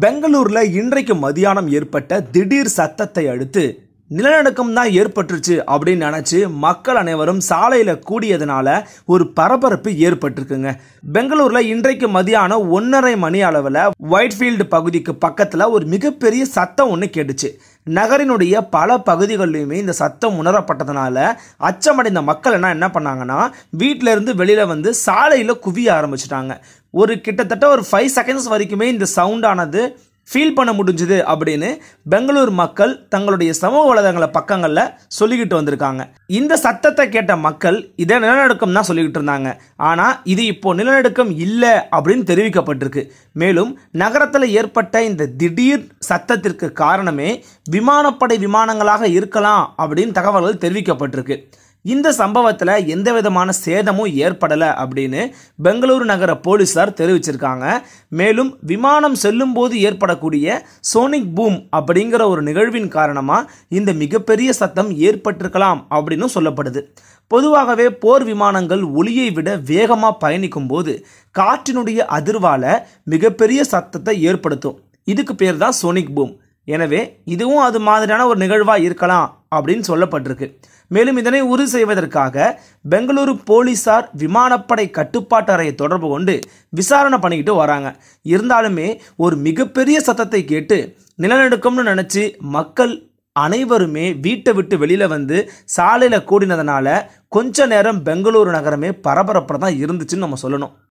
பெங்களூர்ல இன்றைக்கு மதியானம் ஏற்பட்ட திடீர் சத்தத்தை அடுத்து நிலநடுக்கம் தான் ஏற்பட்டுருச்சு அப்படின்னு நினச்சி மக்கள் அனைவரும் சாலையில் கூடியதுனால ஒரு பரபரப்பு ஏற்பட்டிருக்குங்க. பெங்களூரில் இன்றைக்கு மதியானம் ஒன்றரை மணி அளவில் ஒயிட்ஃபீல்டு பகுதிக்கு பக்கத்தில் ஒரு மிகப்பெரிய சத்தம் ஒன்று கேட்டுச்சு. நகரினுடைய பல பகுதிகளிலுமே இந்த சத்தம் உணரப்பட்டதுனால அச்சமடைந்த மக்கள் என்ன என்ன பண்ணாங்கன்னா வீட்டிலேருந்து இருந்து வந்து சாலையில் குவிய ஆரம்பிச்சிட்டாங்க. ஒரு கிட்டத்தட்ட ஒரு ஃபைவ் செகண்ட்ஸ் வரைக்குமே இந்த சவுண்டானது ஃபீல் பண்ண முடிஞ்சுது அப்படின்னு பெங்களூர் மக்கள் தங்களுடைய சமூக வலைதளங்களை பக்கங்களில் சொல்லிக்கிட்டு வந்திருக்காங்க. இந்த சத்தத்தை கேட்ட மக்கள் இதை நிலநடுக்கம் தான் சொல்லிக்கிட்டு இருந்தாங்க. ஆனால் இது இப்போ நிலநடுக்கம் இல்லை அப்படின்னு தெரிவிக்கப்பட்டிருக்கு. மேலும் நகரத்தில் ஏற்பட்ட இந்த திடீர் சத்தத்திற்கு காரணமே விமானப்படை விமானங்களாக இருக்கலாம் அப்படின்னு தகவல்கள் தெரிவிக்கப்பட்டிருக்கு. இந்த சம்பவத்தில் எந்த விதமான சேதமும் ஏற்படலை அப்படின்னு பெங்களூரு நகர போலீஸார் தெரிவிச்சிருக்காங்க. மேலும் விமானம் செல்லும் போது ஏற்படக்கூடிய சோனிக் பூம் அப்படிங்கிற ஒரு நிகழ்வின் காரணமாக இந்த மிகப்பெரிய சத்தம் ஏற்பட்டிருக்கலாம் அப்படின்னு சொல்லப்படுது. பொதுவாகவே போர் விமானங்கள் ஒளியை விட வேகமாக பயணிக்கும் போது காற்றினுடைய அதிர்வால் மிகப்பெரிய சத்தத்தை ஏற்படுத்தும். இதுக்கு பேர் தான் சோனிக் பூம். எனவே இதுவும் அது மாதிரியான ஒரு நிகழ்வாக இருக்கலாம் அப்படின்னு சொல்லப்பட்டிருக்கு. மேலும் இதனை உறுதி செய்வதற்காக பெங்களூரு போலீசார் விமானப்படை கட்டுப்பாட்டு அறையை தொடர்பு கொண்டு விசாரணை பண்ணிக்கிட்டு வராங்க. இருந்தாலுமே ஒரு மிகப்பெரிய சத்தத்தை கேட்டு நிலநடுக்கம்னு நினச்சி மக்கள் அனைவருமே வீட்டை விட்டு வெளியில் வந்து சாலையில் கூடினதுனால கொஞ்ச நேரம் பெங்களூரு நகரமே பரபரப்பில் தான் இருந்துச்சுன்னு நம்ம சொல்லணும்.